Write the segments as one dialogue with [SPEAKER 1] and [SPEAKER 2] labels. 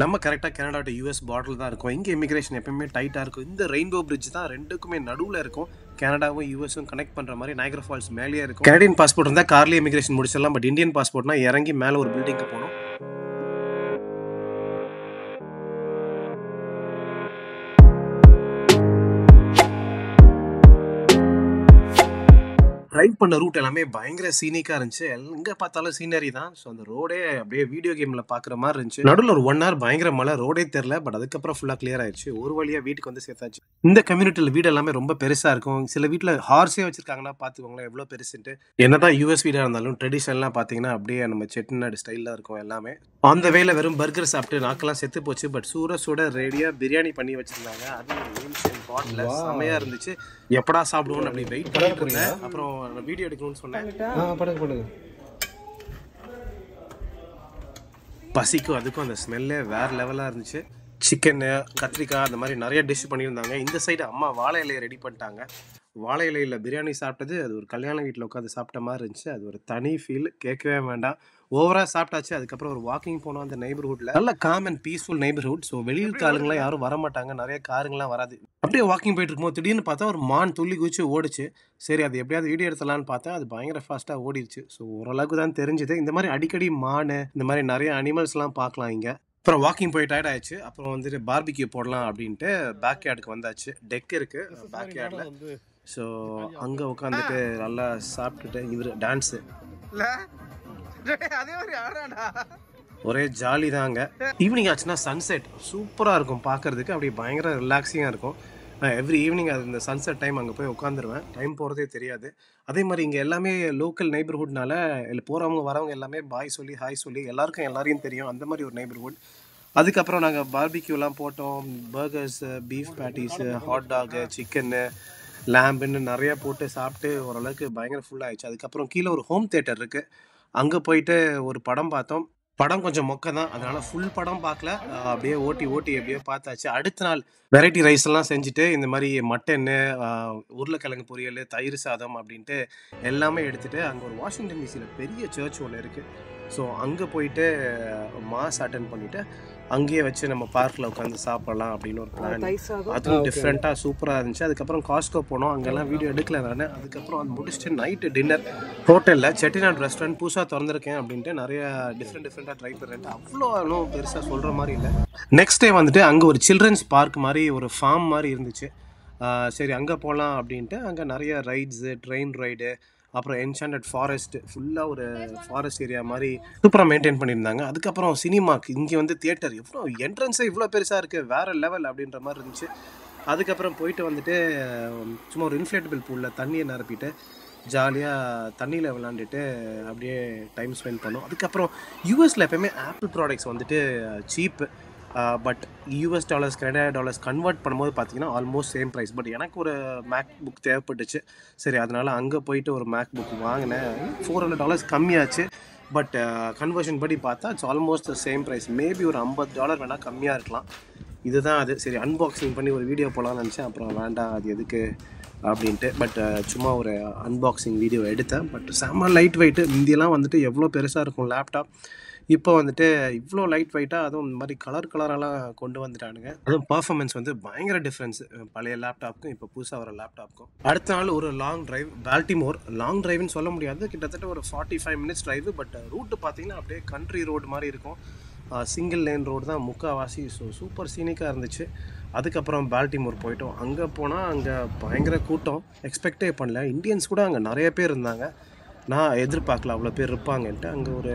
[SPEAKER 1] நம்ம கரெக்டாக Canada to US border தான் இருக்கும். இங்கே இமிக்ரேஷன் எப்பயுமே டைட்டாக இருக்கும். இந்த ரெயின்போ பிரிட்ஜ் தான் ரெண்டுக்குமே நடுவில் இருக்கும். கனடாவும் யூஎஸும் கனெக்ட் பண்ணுற மாதிரி நைக்ரா ஃபால்ஸ் மேலேயே இருக்கும். கனடியன் பாஸ்போர்ட் இருந்தால் கார்லேயே இமிக்ரேஷன் முடிச்சிடலாம். பட் இந்தியன் பாஸ்போர்ட்னா இறங்கி மேலே ஒரு பில்டிங்க்கு போகணும். ட்ரைவ் பண்ண ரூட் எல்லாமே பயங்கர சீனிக்காக இருந்துச்சு. எங்கே பார்த்தாலும் சீனரி தான். ஸோ அந்த ரோடே அப்படியே வீடியோ கேமில் பார்க்குற மாதிரி இருந்துச்சு. நடுவில் ஒரு ஒன் ஹவர் பயங்கர மழை. ரோடே தெரில பட் அதுக்கப்புறம் ஃபுல்லாக கிளியர் ஆயிடுச்சு. ஒரு வழியாக வீட்டுக்கு வந்து சேர்த்தாச்சு. இந்த கம்யூனிட்டியில் வீடு எல்லாமே ரொம்ப பெருசாக இருக்கும். சில வீட்டில் ஹார்ஸே வச்சிருக்காங்கன்னா பார்த்துக்கோங்களேன் எவ்வளோ பெருசுன்ட்டு. என்னதான் யூஎஸ் வீடாக இருந்தாலும் ட்ரெடிஷனலாக பார்த்தீங்கன்னா அப்படியே நம்ம செட்டிநாடு ஸ்டைலில் இருக்கும் எல்லாமே. அந்த வேல வெறும் பர்கர் சாப்பிட்டு நாக்கெல்லாம் செத்து போச்சு. பட் சூட சூட ரெடியாக பிரியாணி பண்ணி வச்சிருந்தாங்க. அது பாட்டில் செமையாக இருந்துச்சு. எப்படா சாப்பிடுவோம்னு அப்படி வெயிட் பண்ணிட்டு இருந்தேன். அப்புறம் வீடியோ எடுக்கணும்னு சொன்னேன். பசிக்கும் அதுக்கும் அந்த ஸ்மெல்லே வேற லெவலாக இருந்துச்சு. சிக்கனு கத்திரிக்காய் அந்த மாதிரி நிறைய டிஷ் பண்ணியிருந்தாங்க. இந்த சைடு அம்மா வாழை இலையை ரெடி பண்ணிட்டாங்க. வாழை இலையில் பிரியாணி சாப்பிட்டது அது ஒரு கல்யாண வீட்டில் உட்காந்து சாப்பிட்ட மாதிரி இருந்துச்சு. அது ஒரு தனி ஃபீல் கேட்கவே வேண்டாம். ஓவராக சாப்பிட்டாச்சு. அதுக்கப்புறம் ஒரு வாக்கிங் போனோம் அந்த நெய்பர்ஹுட்டில் நல்ல calm and peaceful neighbourhood so வெளியில் ஆளுங்களாம் யாரும் வர மாட்டாங்க நிறைய காருங்களாம் வராது. அப்படியே வாக்கிங் போயிட்டு இருக்கும்போது திடீர்னு பார்த்தா ஒரு மான் துள்ளி குதிச்சு ஓடிச்சு. சரி அது எப்படியாவது வீடியோ எடுத்தலான்னு பார்த்தா அது பயங்கர ஃபாஸ்ட்டாக ஓடிடுச்சு ஸோ ஓரளவுக்கு தான் தெரிஞ்சுது. இந்த மாதிரி அடிக்கடி மான் இந்த மாதிரி நிறைய அனிமல்ஸ்லாம் பார்க்கலாம் இங்கே. அப்புறம் வாக்கிங் போய் டயர்ட் ஆயிடுச்சு. அப்புறம் வந்துட்டு பார்பிக்யூ போடலாம் அப்படின்ட்டு பேக் யார்டுக்கு வந்தாச்சு. டெக் இருக்கு. பேக் யார்டில் ஸோ அங்கே உட்காந்துட்டு நல்லா சாப்பிட்டுட்டு இவர் டான்ஸு ஒரே ஜாலி தாங்க ஈவினிங் ஆச்சுன்னா சன்செட் சூப்பராக இருக்கும் பார்க்கறதுக்கு அப்படியே பயங்கர ரிலாக்ஸிங்காக இருக்கும். நான் எவ்ரி ஈவினிங் அது இந்த சன்செட் டைம் அங்கே போய் உட்காந்துருவேன் டைம் போகிறதே தெரியாது. அதே மாதிரி இங்கே எல்லாமே லோக்கல் நெய்பர்ஹுட்னால இல்லை போகிறவங்க வரவங்க எல்லாமே பாய் சொல்லி ஹாய் சொல்லி எல்லாருக்கும் எல்லாரையும் தெரியும். அந்த மாதிரி ஒரு நெய்பர்ஹுட் அதுக்கப்புறம் நாங்கள் பார்பிக்யூலாம் போட்டோம். Burgers beef patties hot dog சிக்கன்னு லேம்புன்னு நிறைய போட்டு சாப்பிட்டு ஓரளவுக்கு பயங்கர ஃபுல்லாகிடுச்சு அதுக்கப்புறம் கீழே ஒரு ஹோம் தேட்டர் இருக்குது அங்கே போயிட்டு ஒரு படம் பார்த்தோம். படம் கொஞ்சம் மொக்க தான். அதனால ஃபுல் படம் பார்க்கல. அப்படியே ஓட்டி ஓட்டி எப்படியோ பார்த்தாச்சு. அடுத்த நாள் வெரைட்டி ரைஸ் எல்லாம் செஞ்சுட்டு இந்த மாதிரி மட்டன்னு உருளைக்கிழங்கு பொரியல் தயிர் சாதம் அப்படின்ட்டு எல்லாமே எடுத்துட்டு அங்கே ஒரு வாஷிங்டன் டிசியில் பெரிய சர்ச் ஒன்று இருக்குது ஸோ அங்கே போயிட்டு மாஸ் அட்டன் பண்ணிட்டு அங்கேயே வச்சு நம்ம பார்க்கில் உட்காந்து சாப்பிடலாம் அப்படின்னு ஒரு பிளான் அதுவும் டிஃப்ரெண்ட்டாக சூப்பராக இருந்துச்சு. அதுக்கப்புறம் காஸ்கோ போனோம். அங்கெல்லாம் வீடியோ எடுக்கல நான். அதுக்கப்புறம் அது முடிச்சுட்டு நைட்டு டின்னர் ஹோட்டலில் செட்டிநாடு ரெஸ்டாரண்ட் புதுசாக திறந்திருக்கேன் அப்படின்ட்டு நிறைய டிஃப்ரெண்ட் டிஃப்ரெண்ட்டாக ட்ரை பண்ணுறேன் அவ்வளோ ஒன்றும் பெருசாக சொல்கிற மாதிரி இல்லை. நெக்ஸ்ட் டே வந்துட்டு அங்கே ஒரு சில்ட்ரன்ஸ் பார்க் மாதிரி ஒரு ஃபார்ம் மாதிரி இருந்துச்சு. சரி அங்கே போகலாம் அப்படின்ட்டு அங்கே நிறைய ரைட்ஸு ட்ரெயின் ரைடு அப்புறம் என்சாண்டட் ஃபாரஸ்ட் ஃபுல்லாக ஒரு ஃபாரஸ்ட் ஏரியா மாதிரி சூப்பராக மெயின்டைன் பண்ணியிருந்தாங்க. அதுக்கப்புறம் சினிமாக்கு இங்கே வந்து தியேட்டர் எவ்வளோ என்ட்ரன்ஸே இவ்வளோ பெருசாக இருக்குது வேறு லெவல் அப்படின்ற மாதிரி இருந்துச்சு. அதுக்கப்புறம் போயிட்டு வந்துட்டு சும்மா ஒரு இன்ஃப்ளேட்டபிள் பூலில் தண்ணியை நிரப்பிட்டு ஜாலியாக தண்ணியில் விளாண்டுட்டு அப்படியே டைம் ஸ்பெண்ட் பண்ணோம். அதுக்கப்புறம் யூஎஸில் எப்பயுமே ஆப்பிள் ப்ராடக்ட்ஸ் வந்துட்டு cheap but US dollars Canada dollars convert பண்ணும்போது பார்த்தீங்கன்னா ஆல்மோஸ்ட் சேம் ப்ரைஸ் பட் எனக்கு ஒரு மேக் புக் தேவைப்பட்டுச்சு. சரி அதனால் அங்கே போயிட்டு ஒரு மேக் புக் வாங்கினேன். ஃபோர் ஹண்ட்ரட் டாலர்ஸ் கம்மியாச்சு. பட் கன்வர்ஷன் படி பார்த்தா it's almost same price maybe ஒரு ஐம்பது டாலர் வேணால் கம்மியாக இருக்கலாம். இதுதான் அது. சரி அன்பாக்சிங் பண்ணி ஒரு வீடியோ போடலாம்னு நினச்சேன். அப்புறம் வேண்டாம் அது எதுக்கு அப்படின்ட்டு. பட் சும்மா ஒரு அன்பாக்சிங் வீடியோ எடுத்தேன். பட் செம்ம லைட் வெயிட்டு இந்தியெல்லாம் வந்துட்டு எவ்வளோ பெருசாக இருக்கும் லேப்டாப் இப்போ வந்துட்டு இவ்வளோ லைட் வெயிட்டாக அதுவும் இந்த மாதிரி கலர் கலரெல்லாம் கொண்டு வந்துட்டானுங்க. அதுவும் பர்ஃபார்மன்ஸ் வந்து பயங்கர டிஃப்ரென்ஸ் பழைய லேப்டாப்க்கும் இப்போ புதுசாக வர லேப்டாப்க்கும் அடுத்த நாள் ஒரு லாங் டிரைவ் பால்டிமோர் லாங் டிரைவ்னு சொல்ல முடியாது. கிட்டத்தட்ட ஒரு forty five minutes drive but route பார்த்தீங்கன்னா அப்படியே கண்ட்ரி ரோடு மாதிரி இருக்கும். சிங்கிள் லேன் ரோடு தான் முக்கால்வாசி ஸோ சூப்பர் சீனிக்காக இருந்துச்சு. அதுக்கப்புறம் பால்டிமோர் போயிட்டோம். அங்கே போனால் அங்கே பயங்கர கூட்டம். எக்ஸ்பெக்டே பண்ணல. இந்தியன்ஸ் கூட அங்கே நிறைய பேர் இருந்தாங்க. நான் எதிர்பார்க்கல அவ்வளோ பேர் இருப்பாங்கன்ட்டு அங்கே ஒரு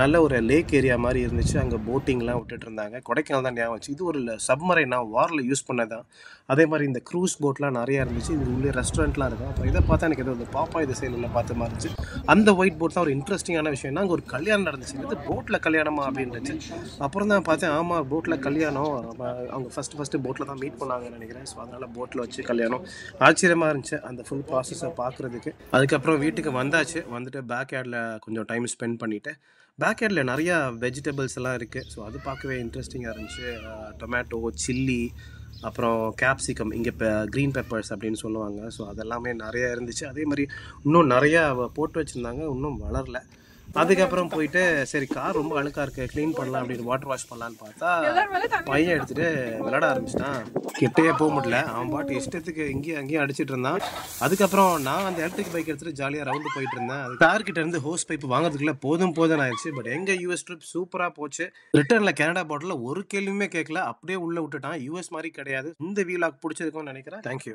[SPEAKER 1] நல்ல ஒரு லேக் ஏரியா மாதிரி இருந்துச்சு. அங்கே போட்டிங்லாம் விட்டுட்டு இருந்தாங்க. கொடைக்கானல் தான் ஞாபகம் வச்சு இது ஒரு சப்மரைன் நான் வாரில் யூஸ் பண்ணதான். அதே மாதிரி இந்த க்ரூஸ் போட்லாம் நிறையா இருந்துச்சு. இது உள்ளே ரெஸ்டாரண்ட்லாம் இருக்கும். அப்புறம் இதை பார்த்தா எனக்கு ஏதோ இந்த பாப்பா இது செயலில் பார்த்த மாதிரி இருந்துச்சு. அந்த ஒயிட் போட் தான் ஒரு இன்ட்ரெஸ்டிங்கான விஷயம்னா அங்கே ஒரு கல்யாணம் நடந்துச்சு. இது போட்டில் கல்யாணமா அப்படின்னுச்சு அப்புறம் தான் பார்த்தேன் ஆமாம் போட்டில் கல்யாணம். அவங்க ஃபஸ்ட்டு ஃபஸ்ட்டு போட்டில் தான் மீட் பண்ணாங்கன்னு நினைக்கிறேன். ஸோ அதனால் போட்டில் வச்சு கல்யாணம். ஆச்சரியமாக இருந்துச்சு. அந்த ஃபுல் ப்ராசஸை பார்க்குறதுக்கு. அதுக்கப்புறம் வீட்டுக்கு வந்தாச்சு. வந்தாச்சு. வந்துட்டு பேக் யார்டில் கொஞ்சம் டைம் ஸ்பெண்ட் பண்ணிவிட்டு பேக் யார்டில் நிறையா வெஜிடபிள்ஸ் எல்லாம் இருக்குது ஸோ அது பார்க்கவே இன்ட்ரெஸ்டிங்காக இருந்துச்சு. டொமேட்டோ சில்லி அப்புறம் கேப்சிகம் இங்கே இப்போ க்ரீன் பெப்பர்ஸ் அப்படின்னு சொல்லுவாங்க. ஸோ அதெல்லாமே நிறையா இருந்துச்சு. அதே மாதிரி இன்னும் நிறையா போட்டு வச்சுருந்தாங்க. இன்னும் வளரல. அதுக்கப்புறம் போயிட்டு சரி கார் ரொம்ப அழுக்கா இருக்கு க்ளீன் பண்ணலாம் அப்படின்னு வாட்டர் வாஷ் பண்ணலான்னு பார்த்தா பையன் எடுத்துட்டு விளையாட ஆரம்பிச்சிட்டான். கிட்டேயே போக முடியல. அவன் பாட்டு இஷ்டத்துக்கு இங்கேயும் அங்கேயும் அடிச்சிட்டு இருந்தான். அதுக்கப்புறம் நான் அந்த எலக்ட்ரிக் பைக் எடுத்துட்டு ஜாலியாக ரவுண்டு போயிட்டு இருந்தேன். அது கார் கிட்ட இருந்து ஹோஸ் பைப் வாங்குறதுக்குள்ள போதும் போதும் ஆயிடுச்சு. பட் எங்க யூஎஸ் ட்ரிப் சூப்பரா போச்சு. ரிட்டர்ன்ல கனடா பாட்டில் ஒரு கேள்வியுமே கேட்கல. அப்படியே உள்ள விட்டுட்டான். யூஎஸ் மாதிரி கிடையாது. இந்த வீலாக் பிடிச்சிருக்கும்னு நினைக்கிறேன். தேங்க்யூ